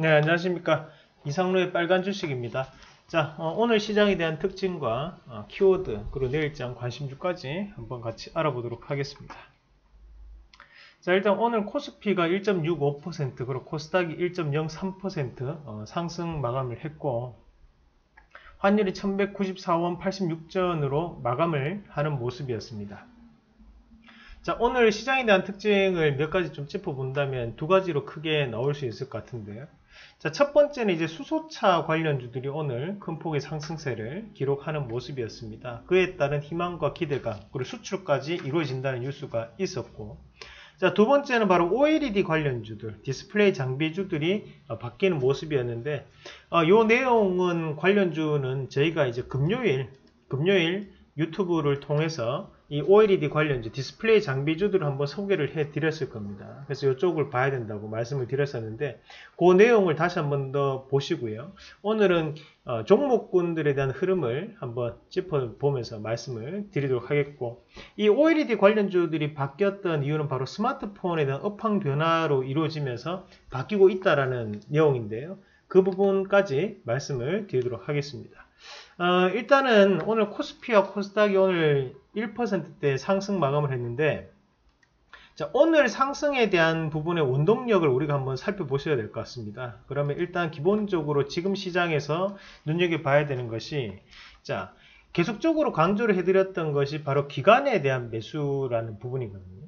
네, 안녕하십니까. 이상로의 빨간 주식입니다. 자, 어, 오늘 시장에 대한 특징과 어, 키워드, 그리고 내일장 관심주까지 한번 같이 알아보도록 하겠습니다. 자, 일단 오늘 코스피가 1.65%, 그리고 코스닥이 1.03% 어, 상승 마감을 했고, 환율이 1194원 86전으로 마감을 하는 모습이었습니다. 자, 오늘 시장에 대한 특징을 몇 가지 좀 짚어본다면 두 가지로 크게 나올 수 있을 것 같은데요. 자, 첫 번째는 이제 수소차 관련주들이 오늘 큰 폭의 상승세를 기록하는 모습이었습니다. 그에 따른 희망과 기대감, 그리고 수출까지 이루어진다는 뉴스가 있었고, 자, 두 번째는 바로 OLED 관련주들, 디스플레이 장비주들이 어, 바뀌는 모습이었는데, 어, 요 내용은 관련주는 저희가 이제 금요일, 금요일 유튜브를 통해서 이 OLED 관련주 디스플레이 장비주들을 한번 소개를 해 드렸을 겁니다. 그래서 이쪽을 봐야 된다고 말씀을 드렸었는데 그 내용을 다시 한번 더 보시고요. 오늘은 어, 종목군들에 대한 흐름을 한번 짚어보면서 말씀을 드리도록 하겠고 이 OLED 관련주들이 바뀌었던 이유는 바로 스마트폰에 대한 업황 변화로 이루어지면서 바뀌고 있다라는 내용인데요. 그 부분까지 말씀을 드리도록 하겠습니다. 어, 일단은 오늘 코스피와 코스닥이 오늘 1%대 상승 마감을 했는데 자, 오늘 상승에 대한 부분의 원동력을 우리가 한번 살펴보셔야 될 것 같습니다. 그러면 일단 기본적으로 지금 시장에서 눈여겨봐야 되는 것이 자 계속적으로 강조를 해드렸던 것이 바로 기간에 대한 매수라는 부분이거든요.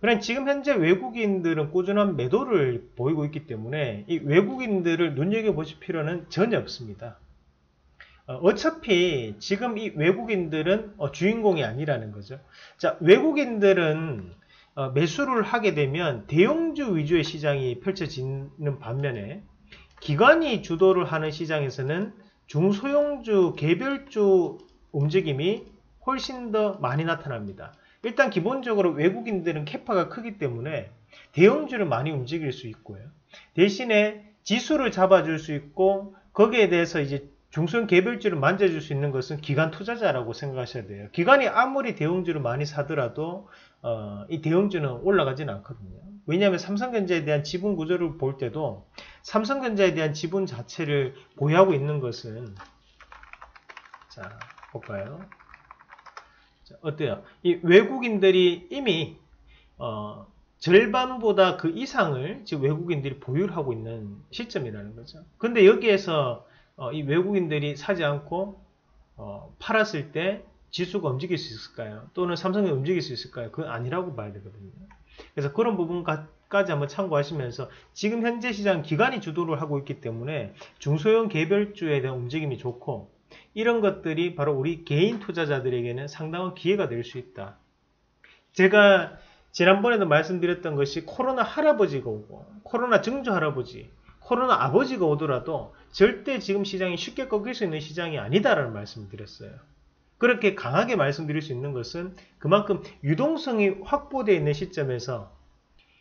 그러나 지금 현재 외국인들은 꾸준한 매도를 보이고 있기 때문에 이 외국인들을 눈여겨보실 필요는 전혀 없습니다. 어, 어차피 지금 이 외국인들은 어, 주인공이 아니라는 거죠. 자, 외국인들은 어, 매수를 하게 되면 대형주 위주의 시장이 펼쳐지는 반면에 기관이 주도를 하는 시장에서는 중소형주, 개별주 움직임이 훨씬 더 많이 나타납니다. 일단 기본적으로 외국인들은 캐파가 크기 때문에 대형주를 많이 움직일 수 있고요. 대신에 지수를 잡아줄 수 있고 거기에 대해서 이제 중소형 개별주를 만져줄 수 있는 것은 기관 투자자라고 생각하셔야 돼요. 기관이 아무리 대형주를 많이 사더라도 어, 이 대형주는 올라가지는 않거든요. 왜냐하면 삼성전자에 대한 지분 구조를 볼 때도 삼성전자에 대한 지분 자체를 보유하고 있는 것은 자 볼까요? 자, 어때요? 이 외국인들이 이미 어, 절반보다 그 이상을 지금 외국인들이 보유를 하고 있는 시점이라는 거죠. 근데 여기에서 어, 이 외국인들이 사지 않고 어, 팔았을 때 지수가 움직일 수 있을까요? 또는 삼성이 움직일 수 있을까요? 그건 아니라고 봐야 되거든요. 그래서 그런 부분까지 한번 참고하시면서 지금 현재 시장 기관이 주도를 하고 있기 때문에 중소형 개별주에 대한 움직임이 좋고 이런 것들이 바로 우리 개인 투자자들에게는 상당한 기회가 될 수 있다. 제가 지난번에도 말씀드렸던 것이 코로나 할아버지가 오고 코로나 증조 할아버지 코로나 아버지가 오더라도 절대 지금 시장이 쉽게 꺾일 수 있는 시장이 아니다라는 말씀을 드렸어요. 그렇게 강하게 말씀드릴 수 있는 것은 그만큼 유동성이 확보되어 있는 시점에서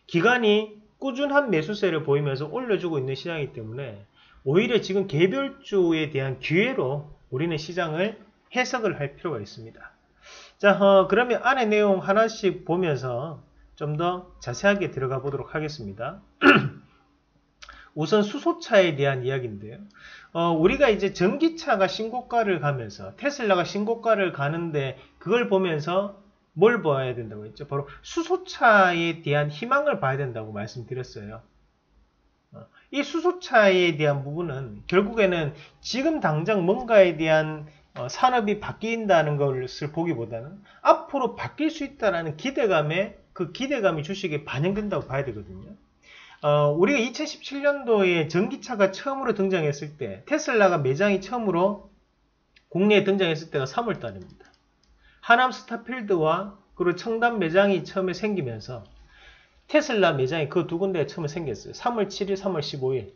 기간이 꾸준한 매수세를 보이면서 올려주고 있는 시장이기 때문에 오히려 지금 개별주에 대한 기회로 우리는 시장을 해석을 할 필요가 있습니다. 자, 어, 그러면 안에 내용 하나씩 보면서 좀 더 자세하게 들어가 보도록 하겠습니다. 우선 수소차에 대한 이야기인데요. 어, 우리가 이제 전기차가 신고가를 가면서 테슬라가 신고가를 가는데 그걸 보면서 뭘 봐야 된다고 했죠? 바로 수소차에 대한 희망을 봐야 된다고 말씀드렸어요. 어, 이 수소차에 대한 부분은 결국에는 지금 당장 뭔가에 대한 어, 산업이 바뀐다는 것을 보기보다는 앞으로 바뀔 수 있다는 기대감에 그 기대감이 주식에 반영된다고 봐야 되거든요. 어, 우리가 2017년도에 전기차가 처음으로 등장했을 때 테슬라가 매장이 처음으로 국내에 등장했을 때가 3월 달입니다. 하남 스타필드와 그리고 청담 매장이 처음에 생기면서 테슬라 매장이 그 두 군데가 처음에 생겼어요. 3월 7일, 3월 15일.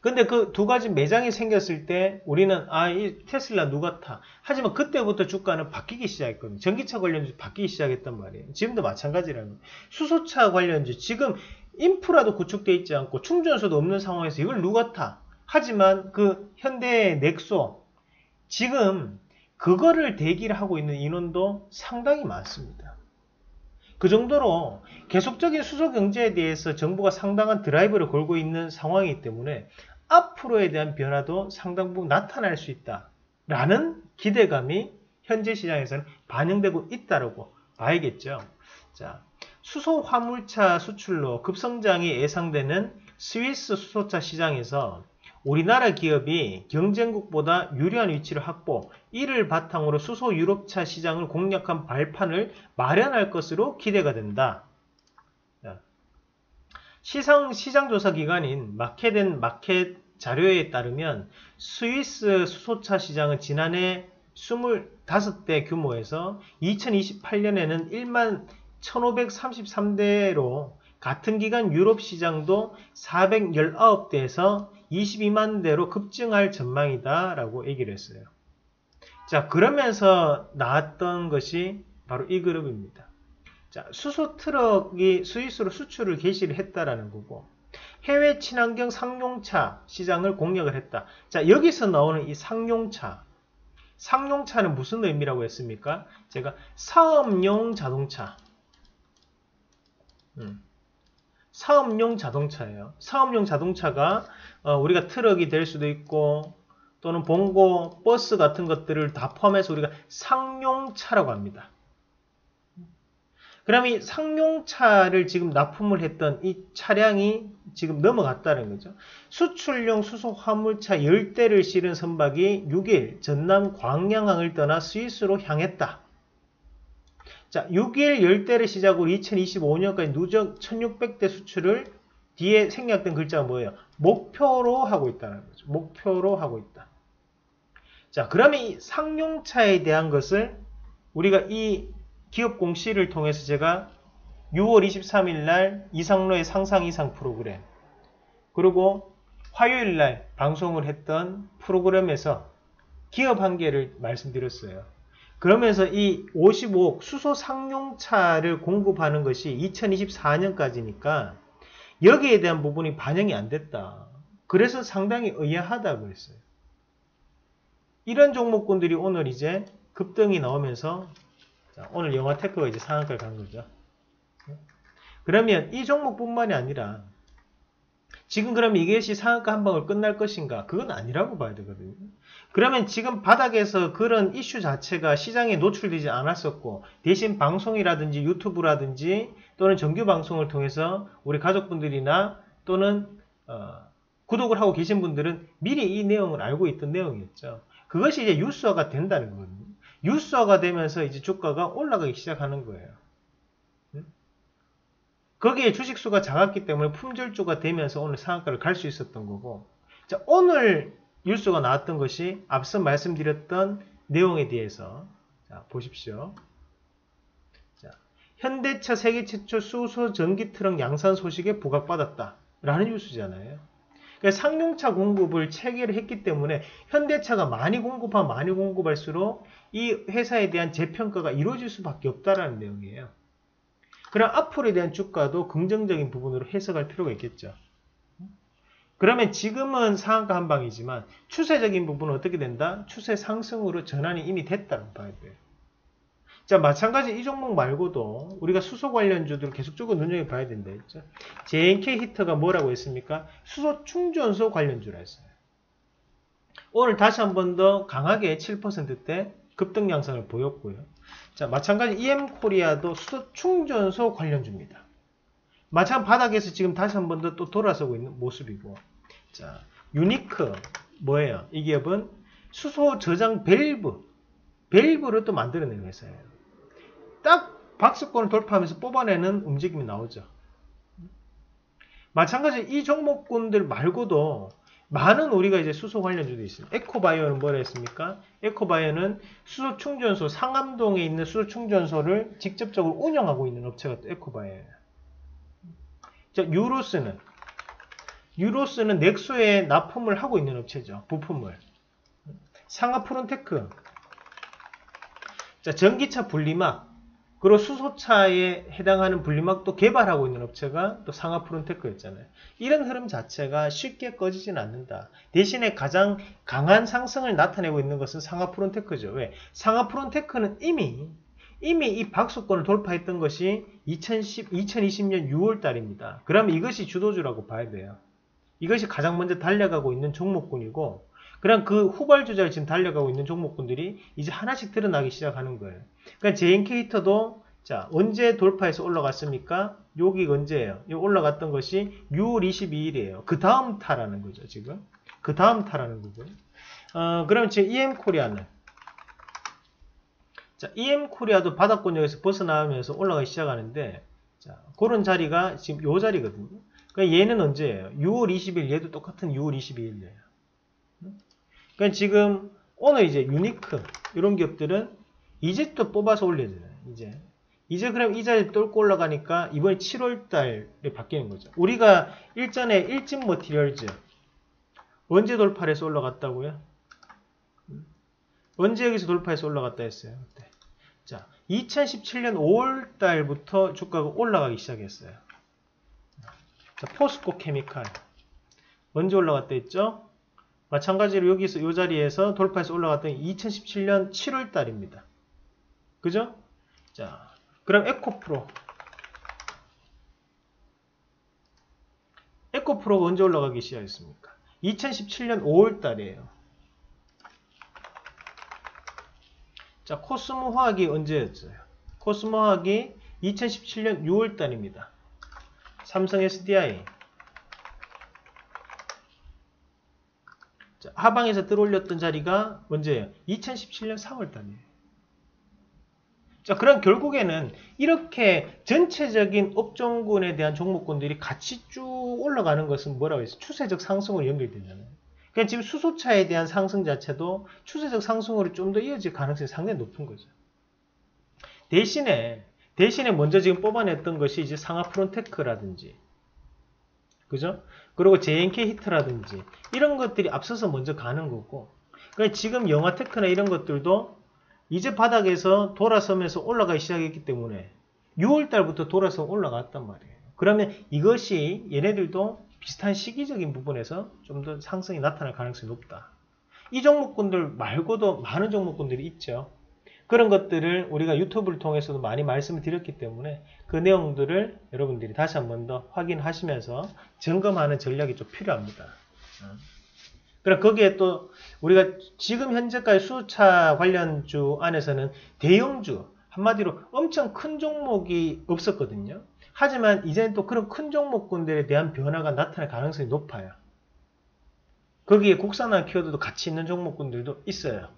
근데 그 두 가지 매장이 생겼을 때 우리는 아, 이 테슬라 누가 타? 하지만 그때부터 주가는 바뀌기 시작했거든요. 전기차 관련주 바뀌기 시작했단 말이에요. 지금도 마찬가지라는 거예요. 수소차 관련주 지금 인프라도 구축되어 있지 않고 충전소도 없는 상황에서 이걸 누가 타? 하지만 그 현대 넥소 지금 그거를 대기를 하고 있는 인원도 상당히 많습니다. 그 정도로 계속적인 수소 경제에 대해서 정부가 상당한 드라이브를 걸고 있는 상황이기 때문에 앞으로에 대한 변화도 상당 부분 나타날 수 있다라는 기대감이 현재 시장에서는 반영되고 있다고 봐야겠죠. 자, 수소 화물차 수출로 급성장이 예상되는 스위스 수소차 시장에서 우리나라 기업이 경쟁국보다 유리한 위치를 확보, 이를 바탕으로 수소 유럽차 시장을 공략한 발판을 마련할 것으로 기대가 된다. 시상, 시장조사 기관인 마켓앤 마켓 자료에 따르면 스위스 수소차 시장은 지난해 25대 규모에서 2028년에는 1만 1533대로 같은 기간 유럽 시장도 419대에서 22만 대로 급증할 전망이다 라고 얘기를 했어요. 자 그러면서 나왔던 것이 바로 이 그룹입니다. 자 수소 트럭이 스위스로 수출을 개시를 했다라는 거고 해외 친환경 상용차 시장을 공략을 했다. 자 여기서 나오는 이 상용차 상용차는 무슨 의미라고 했습니까? 제가 사업용 자동차 음. 사업용 자동차예요. 사업용 자동차가 어, 우리가 트럭이 될 수도 있고 또는 봉고, 버스 같은 것들을 다 포함해서 우리가 상용차라고 합니다. 그럼 이 상용차를 지금 납품을 했던 이 차량이 지금 넘어갔다는 거죠. 수출용 수소 화물차 10대를 실은 선박이 6일 전남 광양항을 떠나 스위스로 향했다. 자, 6일 열대를 시작으로 2025년까지 누적 1600대 수출을 뒤에 생략된 글자가 뭐예요? 목표로 하고 있다는 거죠. 목표로 하고 있다. 자, 그러면 이 상용차에 대한 것을 우리가 이 기업 공시를 통해서 제가 6월 23일 날 이상로의 상상 이상 프로그램 그리고 화요일 날 방송을 했던 프로그램에서 기업 한계를 말씀드렸어요. 그러면서 이 55억 수소 상용차를 공급하는 것이 2024년까지니까 여기에 대한 부분이 반영이 안 됐다. 그래서 상당히 의아하다고 했어요. 이런 종목군들이 오늘 이제 급등이 나오면서 오늘 영화 테크가 이제 상한가를 간 거죠. 그러면 이 종목뿐만이 아니라 지금 그럼 이것이 상한가 한 방울 끝날 것인가? 그건 아니라고 봐야 되거든요. 그러면 지금 바닥에서 그런 이슈 자체가 시장에 노출되지 않았었고 대신 방송이라든지 유튜브라든지 또는 정규 방송을 통해서 우리 가족분들이나 또는 어, 구독을 하고 계신 분들은 미리 이 내용을 알고 있던 내용이었죠. 그것이 이제 뉴스화가 된다는 거거든요. 뉴스화가 되면서 이제 주가가 올라가기 시작하는 거예요. 거기에 주식수가 작았기 때문에 품절주가 되면서 오늘 상한가를 갈 수 있었던 거고 자 오늘 뉴스가 나왔던 것이 앞서 말씀드렸던 내용에 대해서 자, 보십시오. 자, 현대차 세계 최초 수소 전기 트럭 양산 소식에 부각받았다. 라는 뉴스잖아요. 그러니까 상용차 공급을 체계를 했기 때문에 현대차가 많이 공급하면 많이 공급할수록 이 회사에 대한 재평가가 이루어질 수밖에 없다라는 내용이에요. 그럼 앞으로에 대한 주가도 긍정적인 부분으로 해석할 필요가 있겠죠. 그러면 지금은 상한가 한방이지만 추세적인 부분은 어떻게 된다? 추세 상승으로 전환이 이미 됐다고 봐야 돼요. 자, 마찬가지 이 종목 말고도 우리가 수소 관련주들을 계속적으로 눈여겨봐야 된다 했죠. JNK 히터가 뭐라고 했습니까? 수소 충전소 관련주라 했어요. 오늘 다시 한 번 더 강하게 7%대 급등 양상을 보였고요. 자, 마찬가지 EM코리아도 수소 충전소 관련주입니다. 마찬 바닥에서 지금 다시 한 번 더 또 돌아서고 있는 모습이고 자 유니크 뭐예요? 이 기업은 수소 저장 밸브 밸브를 또 만들어내는 회사예요. 딱 박스권을 돌파하면서 뽑아내는 움직임이 나오죠. 마찬가지 이 종목군들 말고도 많은 우리가 이제 수소 관련주도 있습니다. 에코바이오는 뭐라 했습니까? 에코바이오는 수소 충전소, 상암동에 있는 수소 충전소를 직접적으로 운영하고 있는 업체가 또 에코바이오예요. 자, 유로스는 유로스는 넥소에 납품을 하고 있는 업체죠. 부품을. 상하프론테크 자, 전기차 분리막 그리고 수소차에 해당하는 분리막도 개발하고 있는 업체가 또 상하 프론테크였잖아요. 이런 흐름 자체가 쉽게 꺼지진 않는다. 대신에 가장 강한 상승을 나타내고 있는 것은 상하 프론테크죠. 왜? 상하 프론테크는 이미 이미 이 박수권을 돌파했던 것이 2010, 2020년 6월 달입니다. 그러면 이것이 주도주라고 봐야 돼요. 이것이 가장 먼저 달려가고 있는 종목군이고 그럼 그 후발주자를 지금 달려가고 있는 종목군들이 이제 하나씩 드러나기 시작하는 거예요. 그러니까 히터도 자 언제 돌파해서 올라갔습니까? 여기 언제예요? 이 올라갔던 것이 6월 22일이에요. 그 다음 타라는 거죠 지금. 그 다음 타라는 거고요. 어, 그럼 지금 EM코리아는 자, EM코리아도 바닥권역에서 벗어나면서 올라가기 시작하는데 자, 그런 자리가 지금 요 자리거든요. 그러니까 얘는 언제예요? 6월 20일 얘도 똑같은 6월 22일이에요. 그러니까 지금 오늘 이제 유니크 이런 기업들은 이제 또 뽑아서 올려줘요. 이제 이제 그럼 이 자리 뚫고 올라가니까 이번에 7월 달에 바뀌는 거죠. 우리가 일전에 일진 머티리얼즈 언제 돌파해서 올라갔다고요? 언제 여기서 돌파해서 올라갔다 했어요? 그때. 자, 2017년 5월 달부터 주가가 올라가기 시작했어요. 자, 포스코 케미칼 언제 올라갔다 했죠? 마찬가지로 여기서 이 자리에서 돌파해서 올라갔던 2017년 7월 달입니다. 그죠? 자, 그럼 에코프로 에코프로가 언제 올라가기 시작했습니까? 2017년 5월 달이에요. 자, 코스모 화학이 언제였어요? 코스모 화학이 2017년 6월 달입니다. 삼성 SDI 자, 하방에서 들어올렸던 자리가 언제예요? 2017년 3월 달이에요. 자, 그럼 결국에는 이렇게 전체적인 업종군에 대한 종목군들이 같이 쭉 올라가는 것은 뭐라고 해서 추세적 상승으로 연결되잖아요. 그러니까 지금 수소차에 대한 상승 자체도 추세적 상승으로 좀 더 이어질 가능성이 상당히 높은 거죠. 대신에 대신에 먼저 지금 뽑아냈던 것이 이제 상아프론테크라든지 그죠? 그리고 JNK 히터라든지 이런 것들이 앞서서 먼저 가는 거고 그러니까 지금 영화 테크나 이런 것들도 이제 바닥에서 돌아서면서 올라가기 시작했기 때문에 6월 달부터 돌아서 올라갔단 말이에요. 그러면 이것이 얘네들도 비슷한 시기적인 부분에서 좀 더 상승이 나타날 가능성이 높다. 이 종목군들 말고도 많은 종목군들이 있죠. 그런 것들을 우리가 유튜브를 통해서도 많이 말씀을 드렸기 때문에 그 내용들을 여러분들이 다시 한 번 더 확인하시면서 점검하는 전략이 좀 필요합니다. 그럼 거기에 또 우리가 지금 현재까지 수차 관련주 안에서는 대형주 한마디로 엄청 큰 종목이 없었거든요. 하지만 이제는 또 그런 큰 종목군들에 대한 변화가 나타날 가능성이 높아요. 거기에 국산화 키워드도 같이 있는 종목군들도 있어요.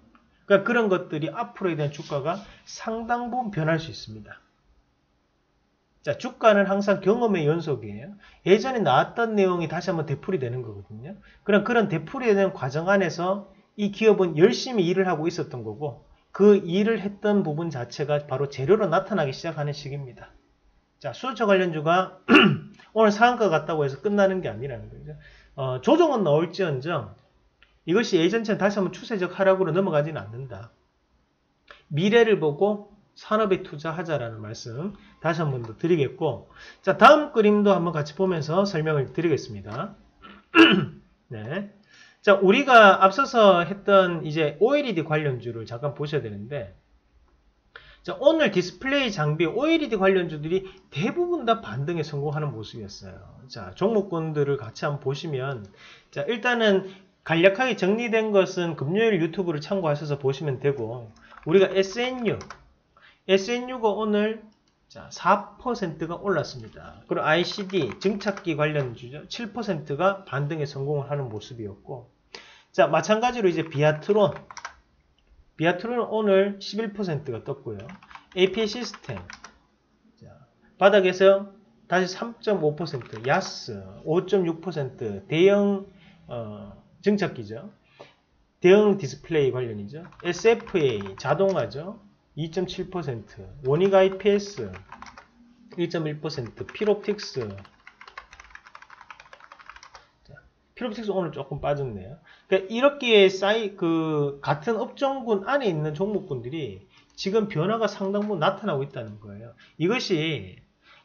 그러니까 그런 것들이 앞으로에 대한 주가가 상당 부분 변할 수 있습니다. 자, 주가는 항상 경험의 연속이에요. 예전에 나왔던 내용이 다시 한번 되풀이 되는 거거든요. 그럼 그런 되풀이 되는 과정 안에서 이 기업은 열심히 일을 하고 있었던 거고 그 일을 했던 부분 자체가 바로 재료로 나타나기 시작하는 시기입니다. 자, 수소차 관련주가 오늘 상한가 같다고 해서 끝나는 게 아니라는 거죠. 어, 조정은 나올지언정 이것이 예전처럼 다시 한번 추세적 하락으로 넘어가지는 않는다. 미래를 보고 산업에 투자하자라는 말씀 다시 한 번 더 드리겠고 자 다음 그림도 한번 같이 보면서 설명을 드리겠습니다. 네. 자 우리가 앞서서 했던 이제 OLED 관련주를 잠깐 보셔야 되는데 자 오늘 디스플레이 장비 OLED 관련주들이 대부분 다 반등에 성공하는 모습이었어요. 자 종목군들을 같이 한번 보시면 자 일단은 간략하게 정리된 것은 금요일 유튜브를 참고하셔서 보시면 되고 우리가 SNU SNU가 오늘 자, 4%가 올랐습니다. 그리고 ICD 증착기 관련 주죠. 7%가 반등에 성공을 하는 모습이었고 자 마찬가지로 이제 비아트론 비아트론은 오늘 11%가 떴고요. AP 시스템 자, 바닥에서 다시 3.5% 야스 5.6% 대형 어, 증착기죠. 대형 디스플레이 관련이죠. SFA 자동화죠. 2.7% 원익 IPS 1.1% 필옵틱스 필옵틱스 오늘 조금 빠졌네요. 그러니까 이렇게 쌓이 그 같은 업종군 안에 있는 종목군들이 지금 변화가 상당 부분 나타나고 있다는 거예요. 이것이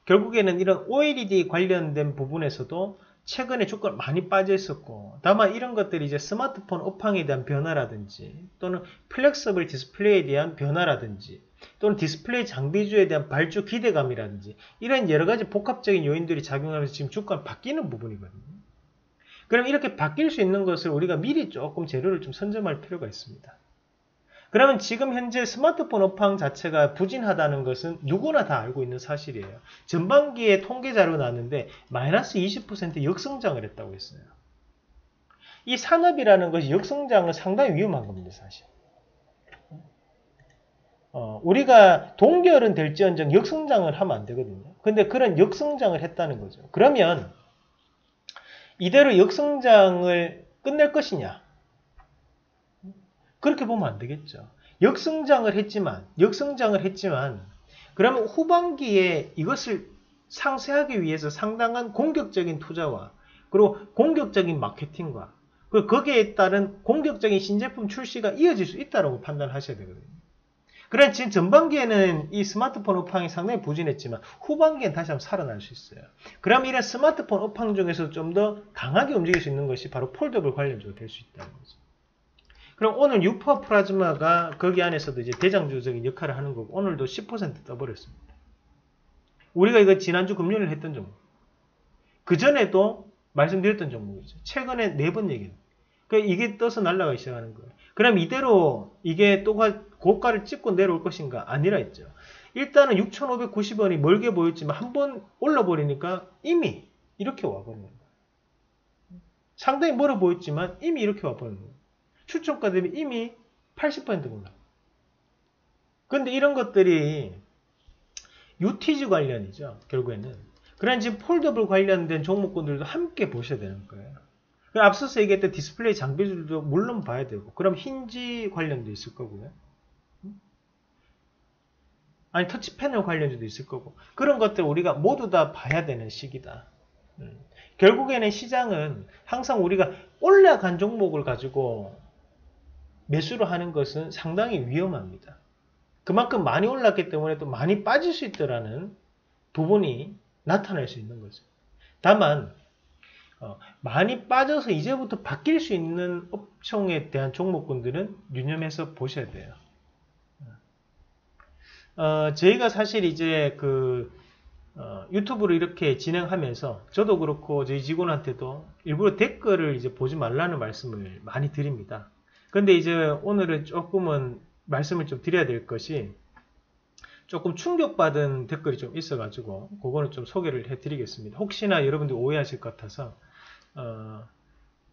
결국에는 이런 OLED 관련된 부분에서도 최근에 주가 많이 빠져 있었고 다만 이런 것들이 이제 스마트폰 업황에 대한 변화라든지 또는 flexible 디스플레이에 대한 변화라든지 또는 디스플레이 장비주에 대한 발주 기대감이라든지 이런 여러 가지 복합적인 요인들이 작용하면서 지금 주가가 바뀌는 부분이거든요. 그럼 이렇게 바뀔 수 있는 것을 우리가 미리 조금 재료를 좀 선점할 필요가 있습니다. 그러면 지금 현재 스마트폰 업황 자체가 부진하다는 것은 누구나 다 알고 있는 사실이에요. 전반기에 통계 자료 나왔는데 마이너스 20% 역성장을 했다고 했어요. 이 산업이라는 것이 역성장은 상당히 위험한 겁니다, 사실. 어, 우리가 동결은 될지언정 역성장을 하면 안 되거든요. 근데 그런 역성장을 했다는 거죠. 그러면 이대로 역성장을 끝낼 것이냐? 그렇게 보면 안 되겠죠. 역성장을 했지만, 역성장을 했지만, 그러면 후반기에 이것을 상쇄하기 위해서 상당한 공격적인 투자와 그리고 공격적인 마케팅과 그 거기에 따른 공격적인 신제품 출시가 이어질 수 있다고 판단하셔야 되거든요. 그래 지금 전반기에는 이 스마트폰 업황이 상당히 부진했지만 후반기엔 다시 한번 살아날 수 있어요. 그럼 이런 스마트폰 업황 중에서 좀 더 강하게 움직일 수 있는 것이 바로 폴더블 관련주가 될 수 있다는 거죠. 그럼 오늘 유파 플라즈마가 거기 안에서도 이제 대장주적인 역할을 하는 거고 오늘도 10% 떠버렸습니다. 우리가 이거 지난주 금요일 했던 종목. 그 전에도 말씀드렸던 종목이죠. 최근에 네 번 얘기했는데. 그러니까 이게 떠서 날아가기 시작하는 거예요. 그럼 이대로 이게 또 고가를 찍고 내려올 것인가? 아니라 했죠. 일단은 6,590원이 멀게 보였지만 한 번 올라버리니까 이미 이렇게 와버리는 거예요. 상당히 멀어 보였지만 이미 이렇게 와버리는 거예요. 추천가 대비 이미 80% 올라. 근데 이런 것들이 UTG 관련이죠. 결국에는. 그런 지금 foldable 관련된 종목군들도 함께 보셔야 되는 거예요. 앞서서 얘기했던 디스플레이 장비들도 물론 봐야 되고 그럼 힌지 관련도 있을 거고요. 아니 터치 패널 관련주도 있을 거고 그런 것들 우리가 모두 다 봐야 되는 시기다. 음. 결국에는 시장은 항상 우리가 올라간 종목을 가지고 매수를 하는 것은 상당히 위험합니다. 그만큼 많이 올랐기 때문에 또 많이 빠질 수 있다라는 부분이 나타날 수 있는 거죠. 다만 어, 많이 빠져서 이제부터 바뀔 수 있는 업종에 대한 종목군들은 유념해서 보셔야 돼요. 어, 저희가 사실 이제 그 어, 유튜브를 이렇게 진행하면서 저도 그렇고 저희 직원한테도 일부러 댓글을 이제 보지 말라는 말씀을 많이 드립니다. 근데 이제 오늘은 조금은 말씀을 좀 드려야 될 것이 조금 충격받은 댓글이 좀 있어가지고 그거는 좀 소개를 해드리겠습니다. 혹시나 여러분들 오해하실 것 같아서 어,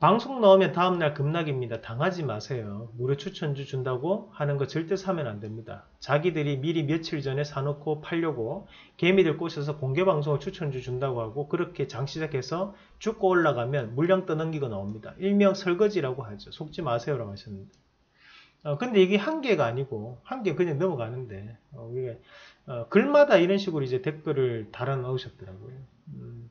방송 나오면 다음날 급락입니다. 당하지 마세요. 무료 추천주 준다고 하는 거 절대 사면 안 됩니다. 자기들이 미리 며칠 전에 사놓고 팔려고 개미들 꼬셔서 공개방송을 추천주 준다고 하고 그렇게 장 시작해서 죽고 올라가면 물량 떠넘기고 나옵니다. 일명 설거지라고 하죠. 속지 마세요라고 하셨는데. 어, 근데 이게 한 개가 아니고 한 개 그냥 넘어가는데 어, 이게 어, 글마다 이런 식으로 이제 댓글을 달아 넣으셨더라고요. 음,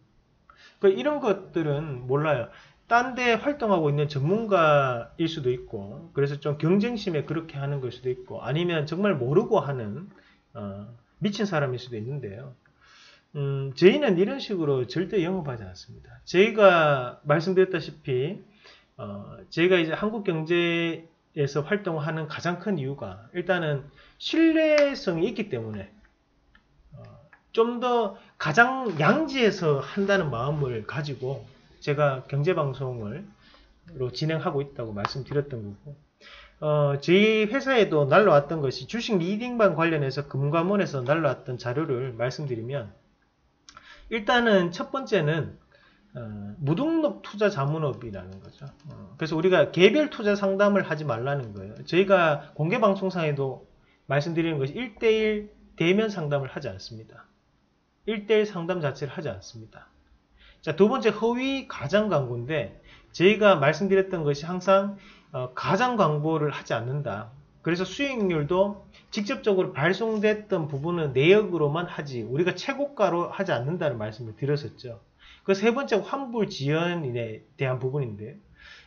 그 이런 것들은 몰라요. 딴 데 활동하고 있는 전문가일 수도 있고 그래서 좀 경쟁심에 그렇게 하는 걸 수도 있고 아니면 정말 모르고 하는 어, 미친 사람일 수도 있는데요. 음, 저희는 이런 식으로 절대 영업하지 않습니다. 저희가 말씀드렸다시피 어, 저희가 이제 한국 경제에서 활동하는 가장 큰 이유가 일단은 신뢰성이 있기 때문에 어, 좀더 가장 양지에서 한다는 마음을 가지고 제가 경제방송을 진행하고 있다고 말씀드렸던 거고 어, 저희 회사에도 날라왔던 것이 주식 리딩반 관련해서 금감원에서 날라왔던 자료를 말씀드리면 일단은 첫 번째는 어, 무등록 투자 자문업이라는 거죠. 어, 그래서 우리가 개별 투자 상담을 하지 말라는 거예요. 저희가 공개 방송상에도 말씀드리는 것이 1대1 대면 상담을 하지 않습니다. 1대1 상담 자체를 하지 않습니다. 자, 두 번째 허위 가장 광고인데 저희가 말씀드렸던 것이 항상 어, 가장 광고를 하지 않는다. 그래서 수익률도 직접적으로 발송됐던 부분은 내역으로만 하지 우리가 최고가로 하지 않는다는 말씀을 드렸었죠. 그 세 번째 환불 지연에 대한 부분인데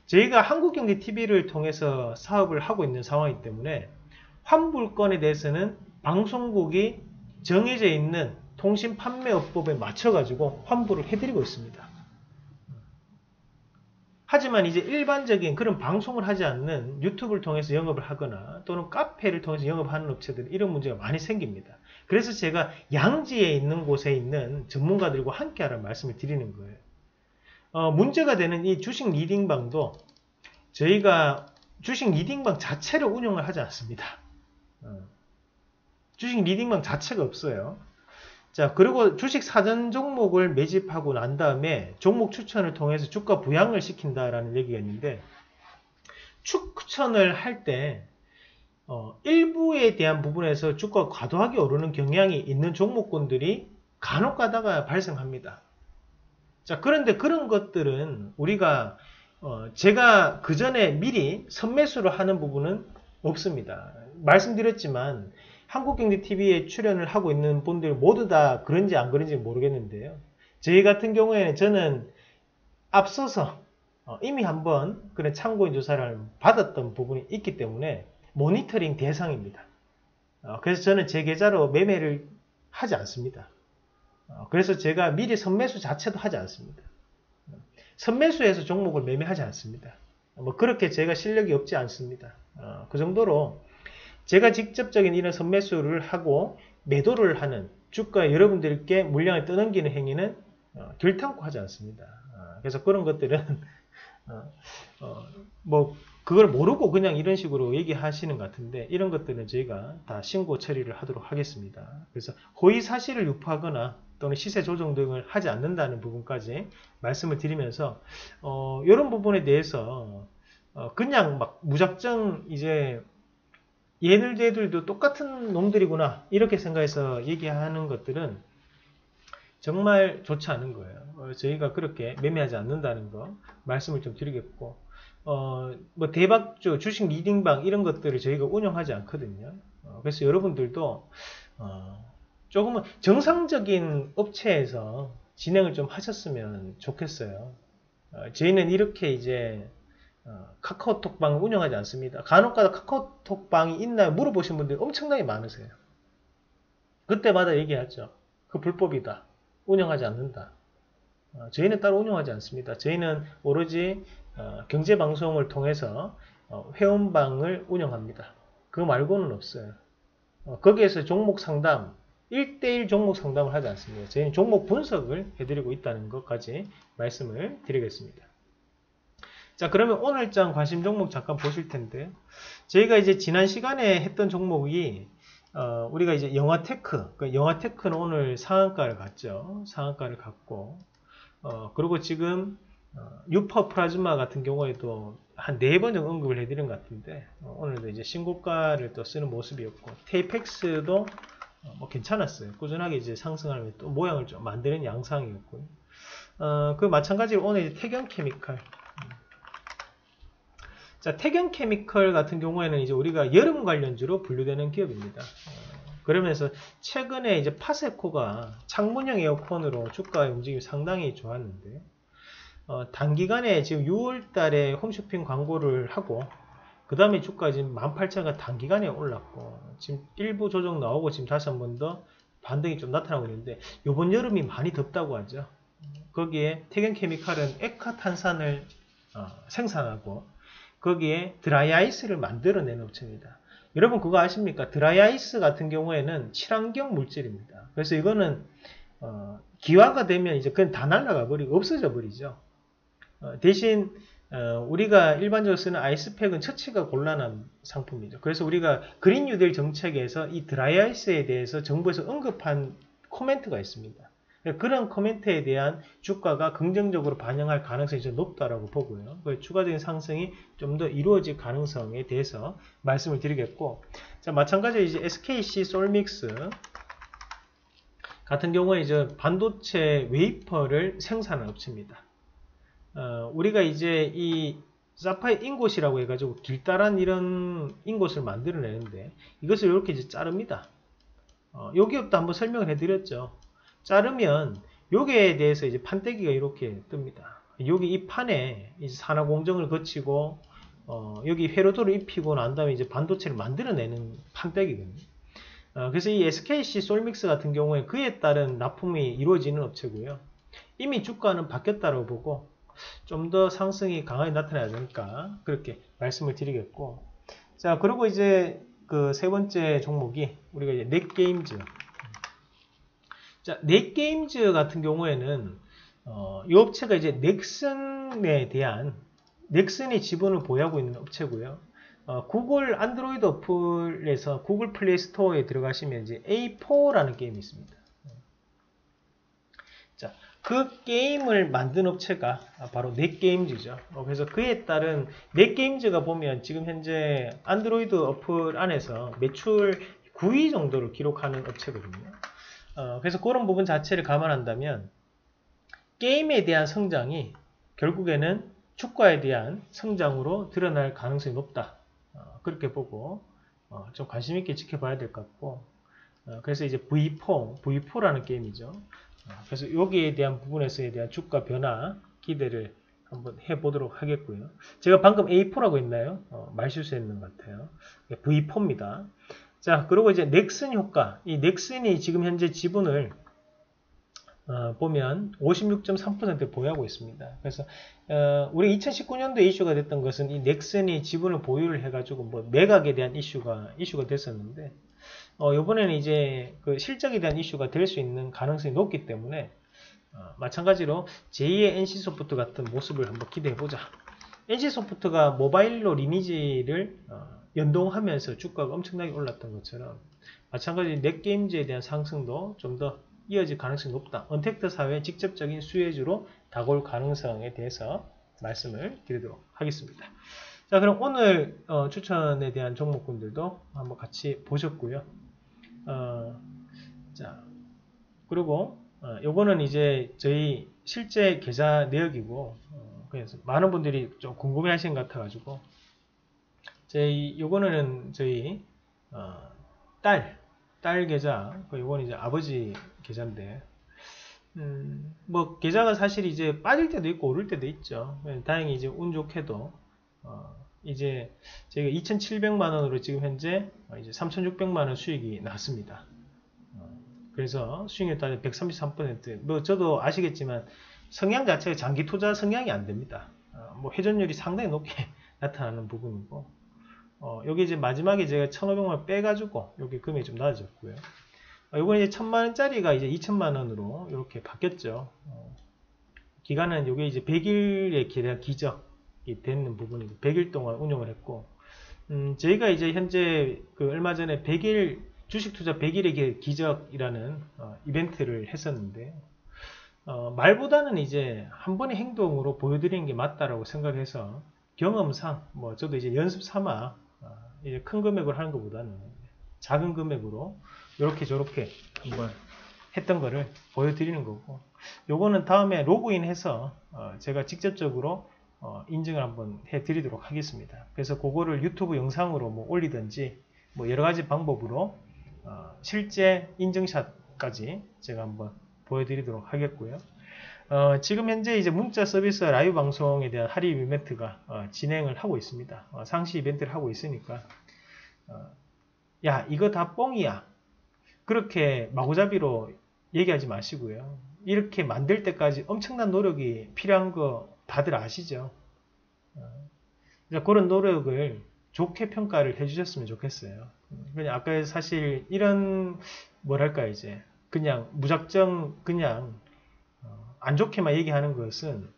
저희가 한국경제TV를 통해서 사업을 하고 있는 상황이기 때문에 환불건에 대해서는 방송국이 정해져 있는 통신 판매업법에 맞춰가지고 환불을 해드리고 있습니다. 하지만 이제 일반적인 그런 방송을 하지 않는 유튜브를 통해서 영업을 하거나 또는 카페를 통해서 영업하는 업체들은 이런 문제가 많이 생깁니다. 그래서 제가 양지에 있는 곳에 있는 전문가들과 함께 하라는 말씀을 드리는 거예요. 어, 문제가 되는 이 주식 리딩방도 저희가 주식 리딩방 자체를 운영을 하지 않습니다. 어, 주식 리딩방 자체가 없어요. 자, 그리고 주식 사전 종목을 매집하고 난 다음에 종목 추천을 통해서 주가 부양을 시킨다라는 얘기가 있는데, 추천을 할 때, 어, 일부에 대한 부분에서 주가 과도하게 오르는 경향이 있는 종목군들이 간혹 가다가 발생합니다. 자, 그런데 그런 것들은 우리가, 어, 제가 그 전에 미리 선매수를 하는 부분은 없습니다. 말씀드렸지만, 한국경제TV에 출연을 하고 있는 분들 모두 다 그런지 안 그런지 모르겠는데요. 저희 같은 경우에는 저는 앞서서 어, 이미 한번 그런 참고인 조사를 받았던 부분이 있기 때문에 모니터링 대상입니다. 어, 그래서 저는 제 계좌로 매매를 하지 않습니다. 어, 그래서 제가 미리 선매수 자체도 하지 않습니다. 선매수해서 종목을 매매하지 않습니다. 뭐 그렇게 제가 실력이 없지 않습니다. 그 정도로 제가 직접적인 이런 선매수를 하고 매도를 하는 주가 여러분들께 물량을 떠넘기는 행위는 어, 결탄코 하지 않습니다. 어, 그래서 그런 것들은 어, 어, 뭐 그걸 모르고 그냥 이런 식으로 얘기하시는 것 같은데 이런 것들은 저희가 다 신고 처리를 하도록 하겠습니다. 그래서 허위 사실을 유포하거나 또는 시세 조정 등을 하지 않는다는 부분까지 말씀을 드리면서 어, 이런 부분에 대해서 어, 그냥 막 무작정 이제 얘들들도 똑같은 놈들이구나 이렇게 생각해서 얘기하는 것들은 정말 좋지 않은 거예요. 어, 저희가 그렇게 매매하지 않는다는 거 말씀을 좀 드리겠고 어, 뭐 대박주 주식 리딩방 이런 것들을 저희가 운영하지 않거든요. 어, 그래서 여러분들도 어, 조금은 정상적인 업체에서 진행을 좀 하셨으면 좋겠어요. 어, 저희는 이렇게 이제 어, 카카오톡방을 운영하지 않습니다. 간혹가다 카카오톡방이 있나요? 물어보신 분들이 엄청나게 많으세요. 그때마다 얘기하죠. 그 불법이다. 운영하지 않는다. 어, 저희는 따로 운영하지 않습니다. 저희는 오로지 어, 경제방송을 통해서 어, 회원방을 운영합니다. 그거 말고는 없어요. 어, 거기에서 종목 상담, 1대1 종목 상담을 하지 않습니다. 저희는 종목 분석을 해드리고 있다는 것까지 말씀을 드리겠습니다. 자 그러면 오늘 장 관심 종목 잠깐 보실 텐데 저희가 이제 지난 시간에 했던 종목이 어, 우리가 이제 영화테크 그 영화테크는 오늘 상한가를 갔죠. 상한가를 갔고 어, 그리고 지금 어, 유퍼 플라즈마 같은 경우에도 한 네 번 정도 언급을 해드린 것 같은데 어, 오늘도 이제 신고가를 또 쓰는 모습이었고 테이펙스도 어, 뭐 괜찮았어요. 꾸준하게 이제 상승하면 또 모양을 좀 만드는 양상이었고요. 어, 그 마찬가지로 오늘 태경 케미칼 자, 태경 케미컬 같은 경우에는 이제 우리가 여름 관련주로 분류되는 기업입니다. 어, 그러면서 최근에 이제 파세코가 창문형 에어컨으로 주가의 움직임이 상당히 좋았는데 어, 단기간에 지금 6월 달에 홈쇼핑 광고를 하고 그 다음에 주가 지금 18,000가 단기간에 올랐고 지금 일부 조정 나오고 지금 다시 한 번 더 반등이 좀 나타나고 있는데 이번 여름이 많이 덥다고 하죠. 거기에 태경 케미칼은 액화탄산을 어, 생산하고 거기에 드라이아이스를 만들어내는 업체입니다. 여러분 그거 아십니까? 드라이아이스 같은 경우에는 친환경 물질입니다. 그래서 이거는 어, 기화가 되면 이제 그건 다 날아가 버리고 없어져 버리죠. 어, 대신 어, 우리가 일반적으로 쓰는 아이스팩은 처치가 곤란한 상품이죠. 그래서 우리가 그린 뉴딜 정책에서 이 드라이아이스에 대해서 정부에서 언급한 코멘트가 있습니다. 그런 코멘트에 대한 주가가 긍정적으로 반영할 가능성이 좀 높다라고 보고요. 그 추가적인 상승이 좀 더 이루어질 가능성에 대해서 말씀을 드리겠고, 자 마찬가지로 이제 SKC 솔믹스 같은 경우에 이제 반도체 웨이퍼를 생산하는 업체입니다. 어, 우리가 이제 이 사파이어 잉곳이라고 해가지고 길다란 이런 잉곳을 만들어내는데 이것을 이렇게 이제 자릅니다. 어, 요 기업도 한번 설명을 해드렸죠. 자르면 여기에 대해서 이제 판때기가 이렇게 뜹니다. 여기 이 판에 이제 산화 공정을 거치고 어, 여기 회로도를 입히고 난 다음에 이제 반도체를 만들어내는 판때기거든요. 어, 그래서 이 SKC 솔믹스 같은 경우에 그에 따른 납품이 이루어지는 업체고요. 이미 주가는 바뀌었다고 보고 좀 더 상승이 강하게 나타나야 되니까 그렇게 말씀을 드리겠고 자 그리고 이제 그 세 번째 종목이 우리가 이제 넷게임즈 자 넷게임즈 같은 경우에는 어, 이 업체가 이제 넥슨에 대한 넥슨이 지분을 보유하고 있는 업체고요. 어, 구글 안드로이드 어플에서 구글 플레이 스토어에 들어가시면 이제 A4라는 게임이 있습니다. 자, 그 게임을 만든 업체가 바로 넷게임즈죠. 어, 그래서 그에 따른 넷게임즈가 보면 지금 현재 안드로이드 어플 안에서 매출 9위 정도를 기록하는 업체거든요. 어, 그래서 그런 부분 자체를 감안한다면 게임에 대한 성장이 결국에는 주가에 대한 성장으로 드러날 가능성이 높다. 어, 그렇게 보고 어, 좀 관심 있게 지켜봐야 될 것 같고 어, 그래서 이제 V4, V4라는 게임이죠. 어, 그래서 여기에 대한 부분에서에 대한 주가 변화 기대를 한번 해보도록 하겠고요. 제가 방금 A4라고 했나요? 어, 말실수했는 것 같아요. V4입니다. 자, 그리고 이제 넥슨 효과. 이 넥슨이 지금 현재 지분을 어, 보면 56.3%를 보유하고 있습니다. 그래서 어, 우리 2019년도에 이슈가 됐던 것은 이 넥슨이 지분을 보유를 해가지고 뭐 매각에 대한 이슈가 이슈가 됐었는데 어, 이번에는 이제 그 실적에 대한 이슈가 될 수 있는 가능성이 높기 때문에 어, 마찬가지로 제2의 NC소프트 같은 모습을 한번 기대해 보자. NC소프트가 모바일로 리니지를 어, 연동하면서 주가가 엄청나게 올랐던 것처럼 마찬가지로 넷게임즈에 대한 상승도 좀 더 이어질 가능성이 높다. 언택트 사회의 직접적인 수혜주로 다가올 가능성에 대해서 말씀을 드리도록 하겠습니다. 자, 그럼 오늘 어, 추천에 대한 종목군들도 한번 같이 보셨고요. 어, 자, 그리고 어, 요거는 이제 저희 실제 계좌 내역이고 어, 그래서 많은 분들이 좀 궁금해 하시는 것 같아가지고 저희 요거는 저희 어, 딸 딸 계좌, 이건 이제 아버지 계좌인데, 음, 뭐 계좌가 사실 이제 빠질 때도 있고 오를 때도 있죠. 예, 다행히 이제 운 좋게도 어, 이제 저희가 2,700만 원으로 지금 현재 어, 이제 3,600만 원 수익이 났습니다. 어, 그래서 수익률 따져 133%. 뭐 저도 아시겠지만 성향 자체가 장기 투자 성향이 안 됩니다. 어, 뭐 회전율이 상당히 높게 나타나는 부분이고 어, 여기 이제 마지막에 제가 1,500만 빼가지고 여기 금액이 좀 낮아졌고요. 어, 이건 이제 1,000만원짜리가 이제 2,000만원으로 이렇게 바뀌었죠. 어, 기간은 이게 이제 100일에 대한 기적이 되는 부분이고 100일 동안 운영을 했고 음, 저희가 이제 현재 그 얼마 전에 100일 주식 투자 100일의 기적이라는 어, 이벤트를 했었는데 어, 말보다는 이제 한 번의 행동으로 보여드리는 게 맞다라고 생각해서 경험상 뭐 저도 이제 연습 삼아 이제 큰 금액으로 하는 것보다는 작은 금액으로 이렇게 저렇게 한번 했던 거를 보여드리는 거고 요거는 다음에 로그인해서 어 제가 직접적으로 어 인증을 한번 해 드리도록 하겠습니다. 그래서 그거를 유튜브 영상으로 뭐 올리든지 뭐 여러 가지 방법으로 어 실제 인증샷까지 제가 한번 보여드리도록 하겠고요 어, 지금 현재 이제 문자 서비스 라이브 방송에 대한 할인 이벤트가 어, 진행을 하고 있습니다. 어, 상시 이벤트를 하고 있으니까 어, 야 이거 다 뻥이야. 그렇게 마구잡이로 얘기하지 마시고요. 이렇게 만들 때까지 엄청난 노력이 필요한 거 다들 아시죠? 어, 그런 노력을 좋게 평가를 해주셨으면 좋겠어요. 그냥 아까 사실 이런 뭐랄까 이제 그냥 무작정 그냥 안 좋게만 얘기하는 것은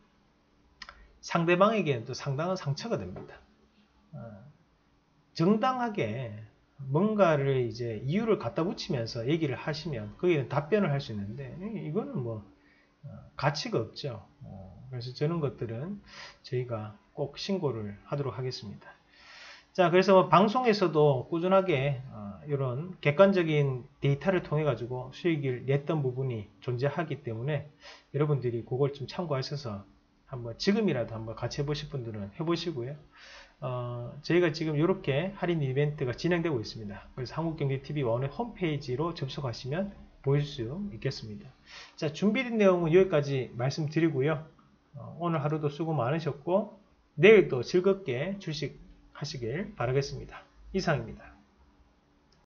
상대방에게는 또 상당한 상처가 됩니다. 어, 정당하게 뭔가를 이제 이유를 갖다 붙이면서 얘기를 하시면 거기에 답변을 할 수 있는데 이거는 뭐 어, 가치가 없죠. 어, 그래서 저런 것들은 저희가 꼭 신고를 하도록 하겠습니다. 자, 그래서 뭐 방송에서도 꾸준하게 어, 이런 객관적인 데이터를 통해 가지고 수익을 냈던 부분이 존재하기 때문에 여러분들이 그걸 좀 참고하셔서 한번 지금이라도 한번 같이 해보실 분들은 해보시고요. 어, 저희가 지금 이렇게 할인 이벤트가 진행되고 있습니다. 그래서 한국경제TV 원의 홈페이지로 접속하시면 보실 수 있겠습니다. 자, 준비된 내용은 여기까지 말씀드리고요. 어, 오늘 하루도 수고 많으셨고 내일도 즐겁게 주식 하시길 바라겠습니다. 이상입니다.